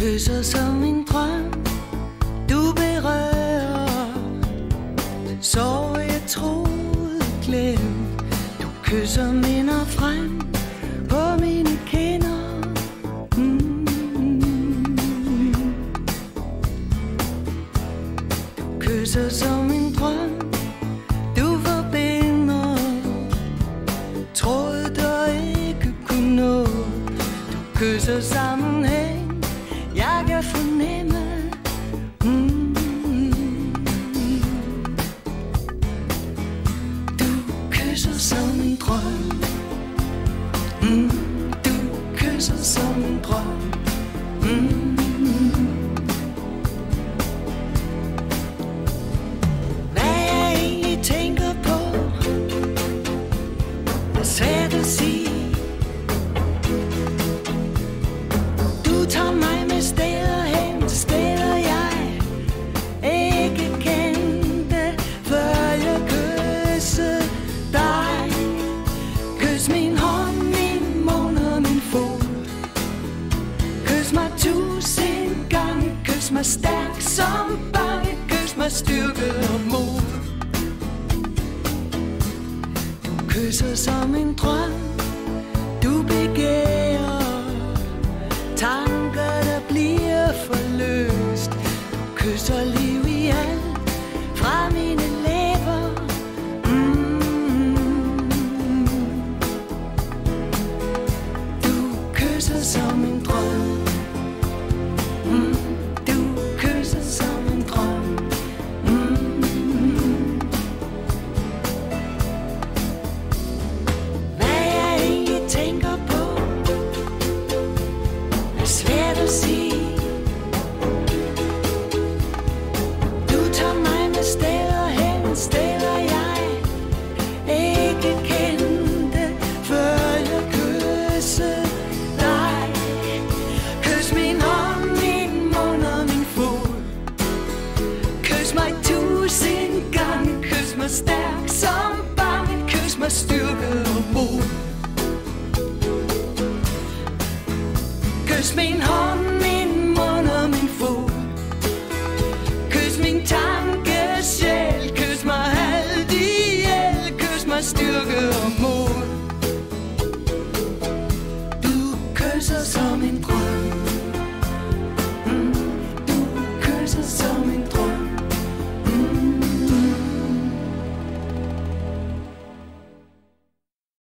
kysser som en drøm. Du berører Så jeg troede glemt Du kysser minder frem På mine kinder. Mm. Du kysser som en drøm. Du forbinder Troede der ikke kunne nå. Du kysser sammen her kan fornemme mm. Du kysser som en drøm mm. Du kysser som en drøm styrke og mod. Du kysser som en drøm Du begærer. Tanker der bliver forløst. Du kysser liv i alt Fra mine læber. Mm. Du kysser som en stærk som bange Kys mig styrke og mod Kys min hånd, min mund og min fod. Kys min tanke, sjæl. Kys mig halvt ihjel. Kys mig styrke og mod.